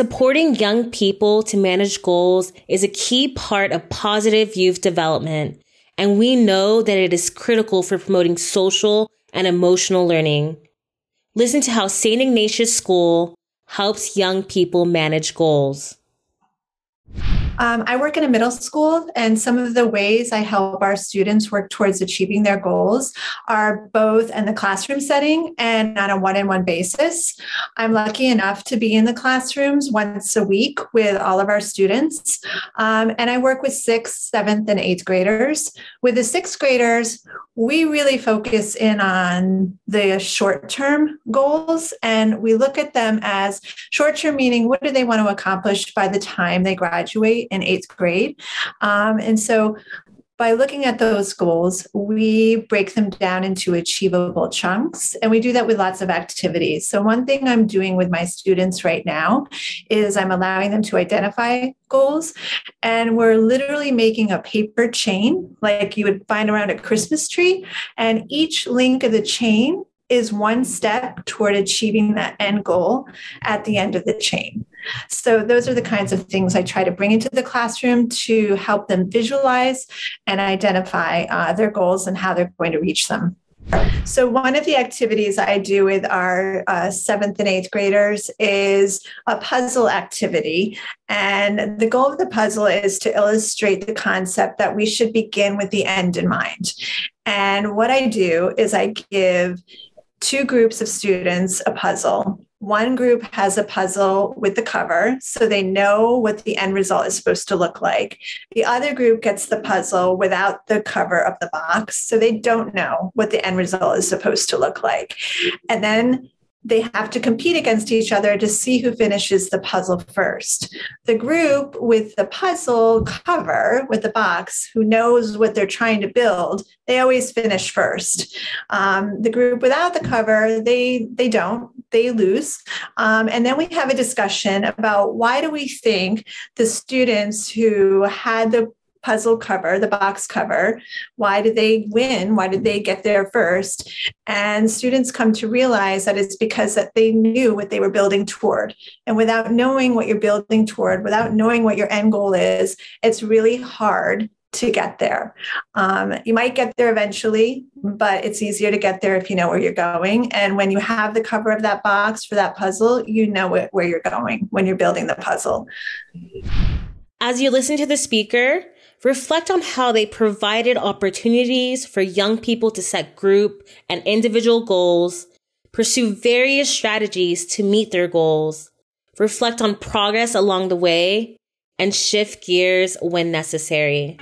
Supporting young people to manage goals is a key part of positive youth development, and we know that it is critical for promoting social and emotional learning. Listen to how St. Ignatius School helps young people manage goals. Um, I work in a middle school, and some of the ways I help our students work towards achieving their goals are both in the classroom setting and on a one on one basis. I'm lucky enough to be in the classrooms once a week with all of our students, um, and I work with sixth, seventh, and eighth graders. With the sixth graders, we really focus in on the short term goals and we look at them as short term meaning what do they want to accomplish by the time they graduate in eighth grade. Um, and so by looking at those goals, we break them down into achievable chunks, and we do that with lots of activities. So, one thing I'm doing with my students right now is I'm allowing them to identify goals, and we're literally making a paper chain like you would find around a Christmas tree. And each link of the chain is one step toward achieving that end goal at the end of the chain. So, those are the kinds of things I try to bring into the classroom to help them visualize and identify uh, their goals and how they're going to reach them. So, one of the activities I do with our uh, seventh and eighth graders is a puzzle activity. And the goal of the puzzle is to illustrate the concept that we should begin with the end in mind. And what I do is I give two groups of students a puzzle. One group has a puzzle with the cover, so they know what the end result is supposed to look like. The other group gets the puzzle without the cover of the box, so they don't know what the end result is supposed to look like. And then they have to compete against each other to see who finishes the puzzle first. The group with the puzzle cover, with the box, who knows what they're trying to build, they always finish first. Um, the group without the cover, they they don't, they lose. Um, and then we have a discussion about why do we think the students who had the puzzle cover, the box cover. Why did they win? Why did they get there first? And students come to realize that it's because that they knew what they were building toward. And without knowing what you're building toward, without knowing what your end goal is, it's really hard to get there. Um, you might get there eventually, but it's easier to get there if you know where you're going. And when you have the cover of that box for that puzzle, you know where you're going when you're building the puzzle. As you listen to the speaker, reflect on how they provided opportunities for young people to set group and individual goals, pursue various strategies to meet their goals, reflect on progress along the way, and shift gears when necessary.